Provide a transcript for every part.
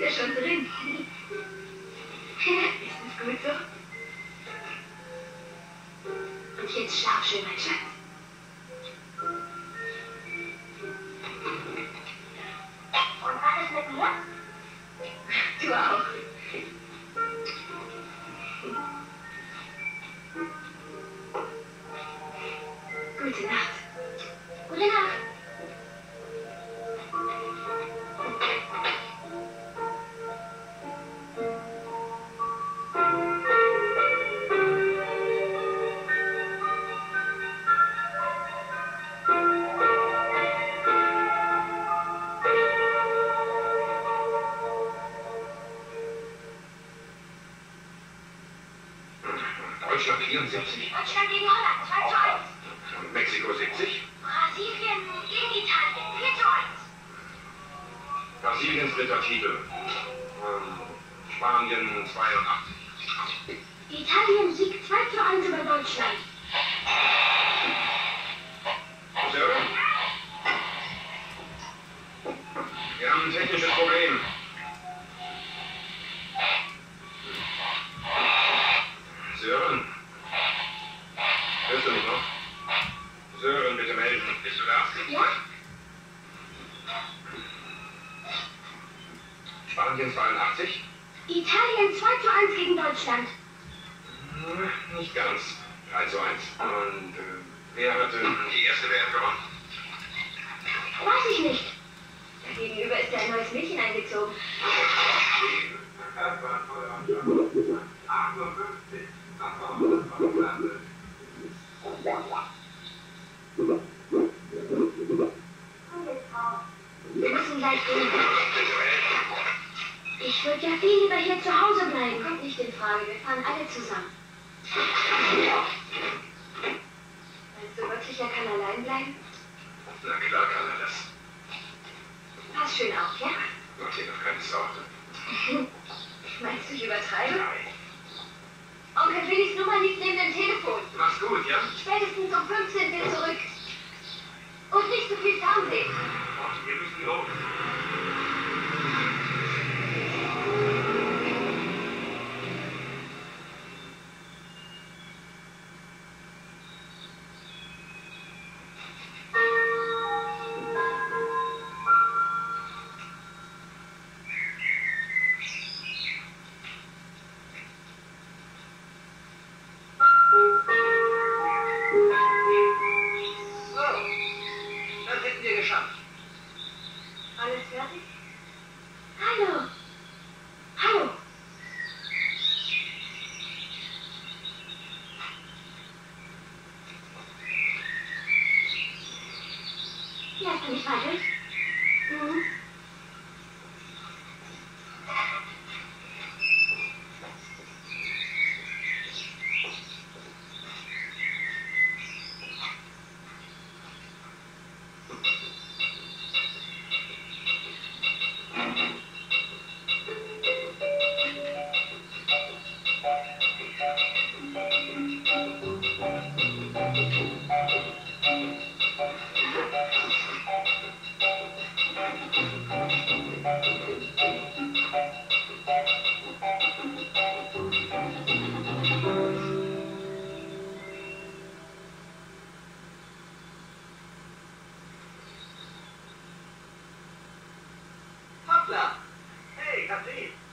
ja schon drin. Deutschland gegen Holland 2 zu 1. Mexiko 70. Brasilien gegen Italien 4 zu 1. Brasiliens dritter Titel. Ähm, Spanien 82. Italien siegt 2 zu 1 über Deutschland. Italien 2 zu 1 gegen Deutschland. Hm, Nicht ganz. 3 zu 1. Und äh, wer hatte die erste WM gewonnen? Weiß ich nicht. Da gegenüber ist ja ein neues Mädchen eingezogen. Wir müssen gleich gehen. Ich würde ja viel lieber hier zu Hause bleiben. Kommt nicht in Frage. Wir fahren alle zusammen. Meinst du wirklich, er kann allein bleiben? Na klar kann er das. Pass schön auf, ja? Mach dir doch keine Sorge. Meinst du, ich übertreibe? Nein. Onkel Willis Nummer liegt neben dem Telefon. Mach's gut, ja? Spätestens um 5 sind wir zurück. Und nicht zu viel Fernsehen. Wir müssen los. Hey, Kathleen.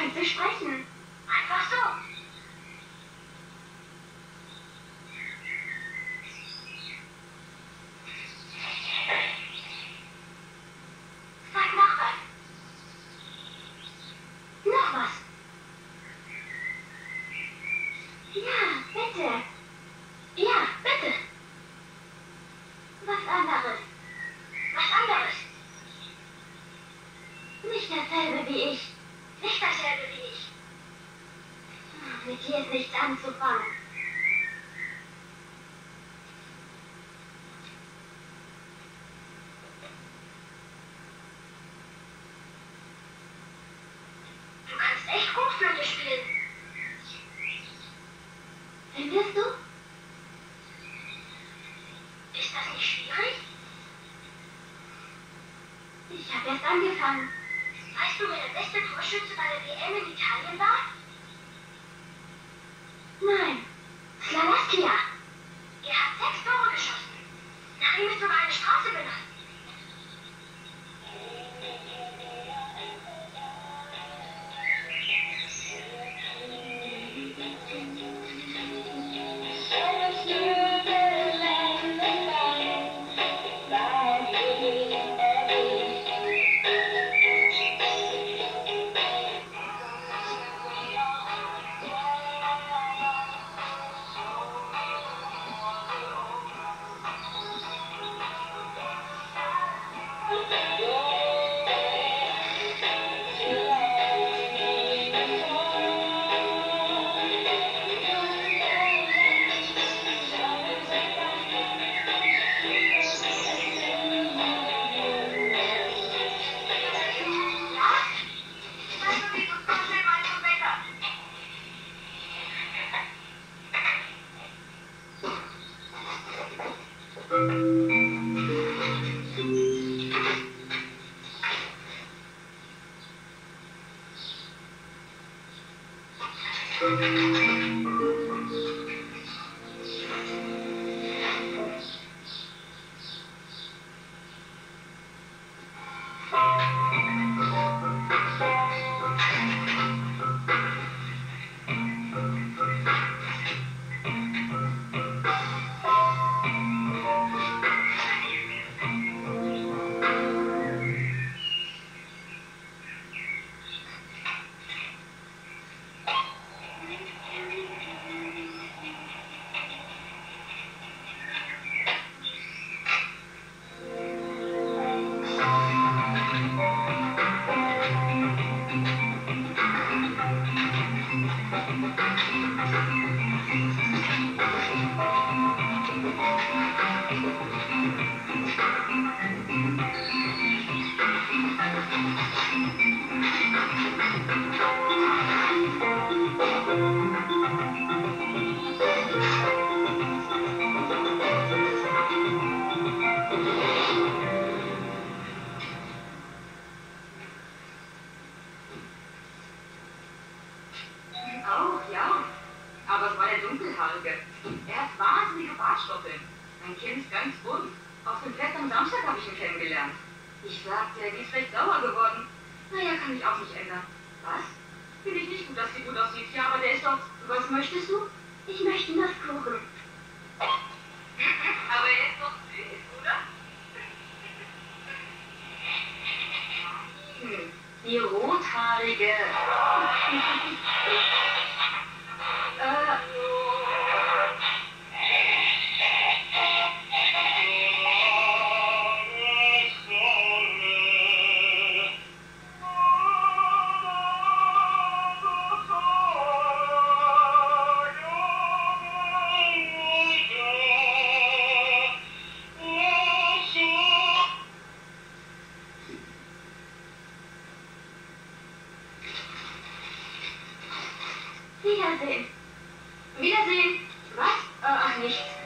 Kannst du sprechen. Einfach so. Sag noch was. Noch was. Ja, bitte. Ja, bitte. Was anderes. Was anderes. Nicht dasselbe wie ich. Nicht dasselbe wie ich. Mit dir ist nichts anzufangen. Du kannst echt gut Flöte spielen. Findest du? Ist das nicht schwierig? Ich habe erst angefangen. Weißt du, wer der beste Torschütze bei der WM in Italien war? Nein, Slalastia. Er hat sechs Tore geschossen. Nach ihm ist sogar eine Straße benannt. again. Wiedersehen. Wiedersehen. Was? Äh, ach, nichts.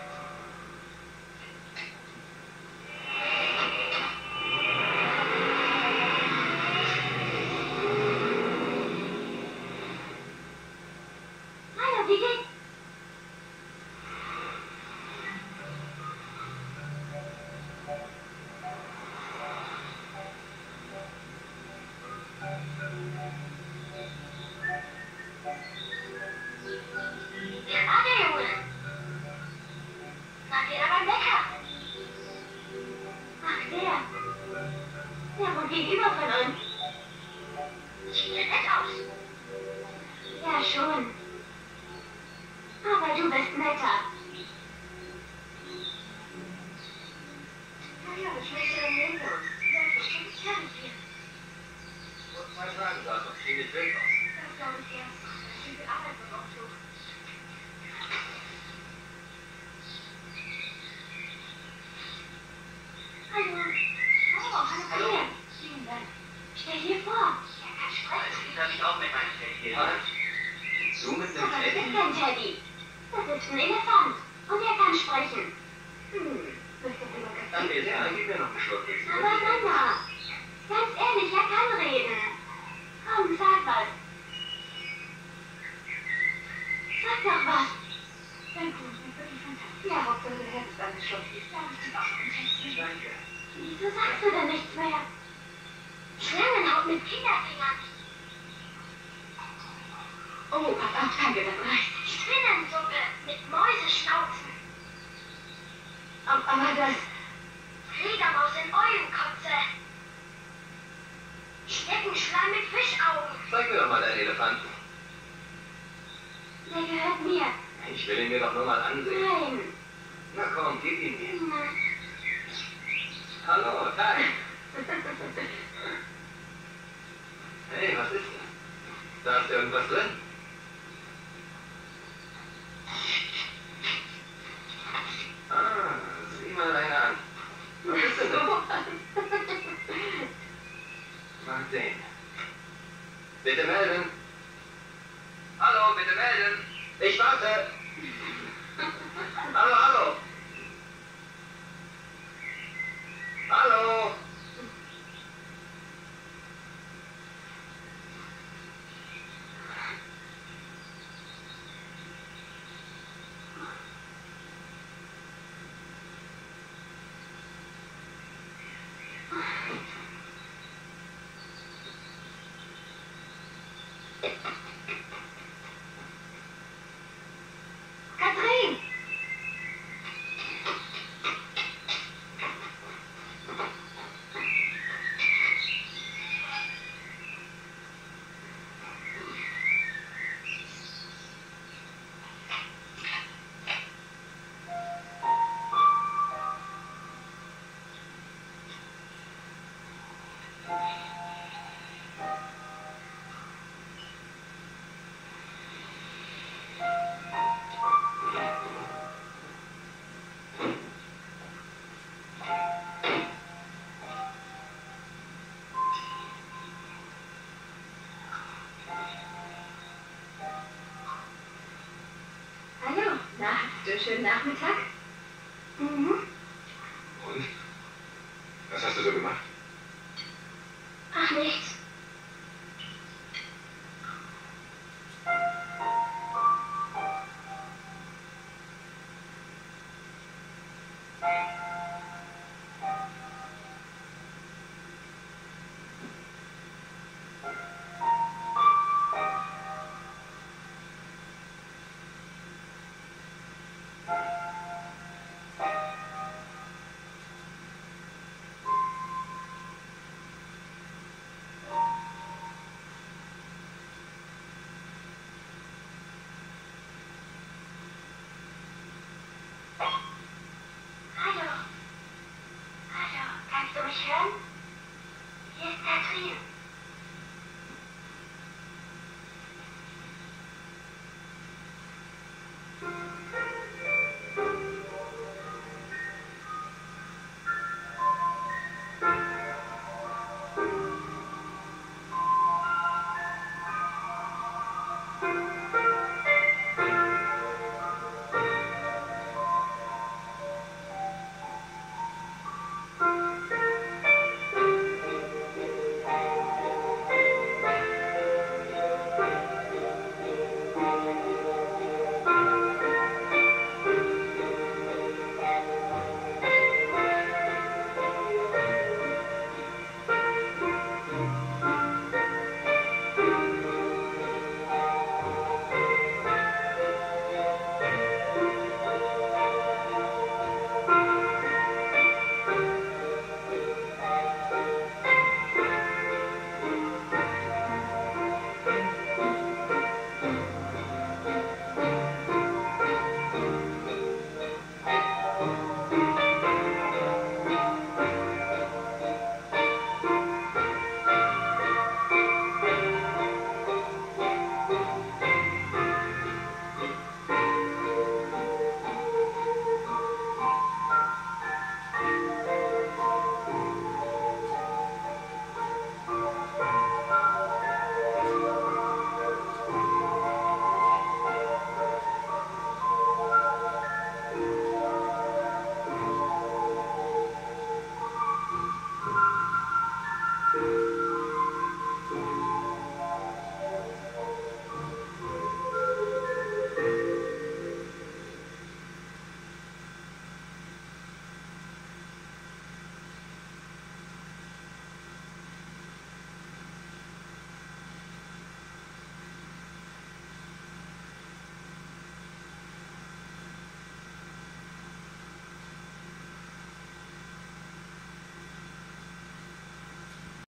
Thank you. Stell dir vor, er kann sprechen. Ich kann nicht meinem Teddy. Ja. Zu mit dem oh, Teddy. Das ist kein Teddy. Das ist ein Elefant. Und er kann sprechen. Hm, Das ist das immer ganz Dann ist er. Gib mir noch einen Schluck. Aber Mama, ganz ehrlich, er kann reden. Komm, sag was. Sag doch was. Ja, Hauptsache, du hättest alles schon. Darf ich dir auch einen Danke. Wieso sagst du denn nichts mehr? Schlangenhaut mit Kinderfingern. Oh, auf, danke, das reicht. Spinnensuppe mit Mäuseschnauzen. Aber, das... Fledermaus in Eulenkotze. Schneckenschleim mit Fischaugen. Zeig mir doch mal deinen Elefanten. Der gehört mir. Ich will ihn mir doch nur mal ansehen. Nein. Na komm, gib ihn mir. Hm. Hallo, Tag. Hey, was ist das? Da ist irgendwas drin. Ah, sieh mal einer an. Was ist denn das? Mach den. Bitte melden. Hallo, bitte melden. Ich warte. Hallo, hallo. Hallo. Katrin! Hallo, na, hattest du einen schönen Nachmittag? question